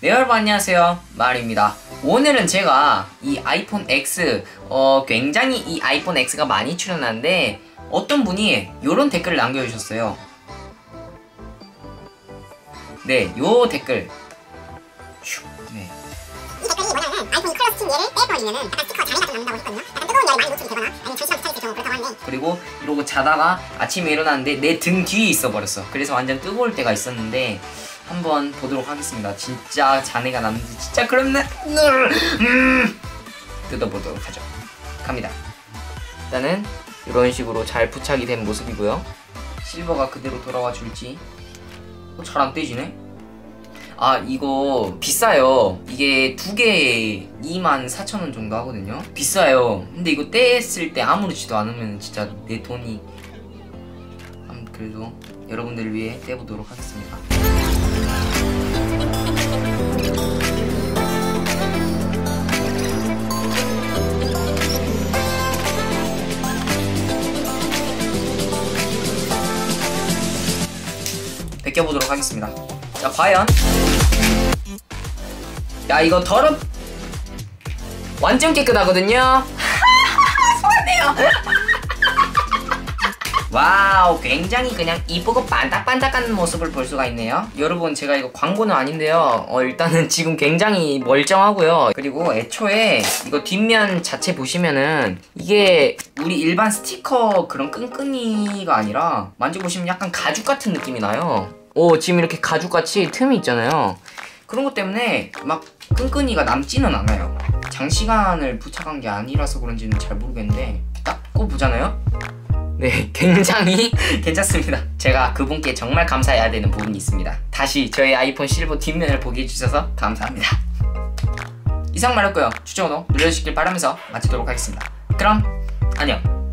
네 여러분 안녕하세요. 마루입니다. 오늘은 제가 이 아이폰 X 어 굉장히 이 아이폰 X가 많이 출연하는데 어떤 분이 이런 댓글을 남겨주셨어요. 네요 댓글. 슉, 네. 이 댓글이 뭐냐면 아이폰이 컬러 스킨 얘를 빼버리면은 약간 스티커 잔해가 좀 남는다고 했거든요. 약간 뜨거운 열이 많이 노출이 되거나 아니면 전시만 스타일일 경우 그렇다고 하는데 그리고 이러고 자다가 아침에 일어났는데 내 등 뒤에 있어 버렸어. 그래서 완전 뜨거울 때가 있었는데 한번 보도록 하겠습니다. 진짜 잔해가 남는지 진짜 그렇네. 음. 뜯어보도록 하죠. 갑니다. 일단은 이런 식으로 잘 부착이 된 모습이고요. 실버가 그대로 돌아와 줄지. 어, 잘안 떼지네. 아 이거 비싸요. 이게 두 개에 24,000원 정도 하거든요. 비싸요. 근데 이거 떼었을 때 아무렇지도 않으면 진짜 내 돈이. 한 그래도 여러분들을 위해 떼보도록 하겠습니다. 벗겨보도록 하겠습니다. 자 과연. 야 이거 더럽 완전 깨끗하거든요. 소원해요 와우 굉장히 그냥 이쁘고 반딱반딱한 모습을 볼 수가 있네요. 여러분 제가 이거 광고는 아닌데요. 어 일단은 지금 굉장히 멀쩡하고요. 그리고 애초에 이거 뒷면 자체 보시면은 이게 우리 일반 스티커 그런 끈끈이가 아니라 만져보시면 약간 가죽 같은 느낌이 나요. 오 지금 이렇게 가죽같이 틈이 있잖아요. 그런 것 때문에 막 끈끈이가 남지는 않아요. 장시간을 부착한 게 아니라서 그런지는 잘 모르겠는데 닦고 보잖아요 네, 굉장히 괜찮습니다. 제가 그분께 정말 감사해야 되는 부분이 있습니다. 다시 저희 아이폰 실버 뒷면을 보게 해주셔서 감사합니다. 이상 말했고요. 추천도 눌러주시길 바라면서 마치도록 하겠습니다. 그럼 안녕.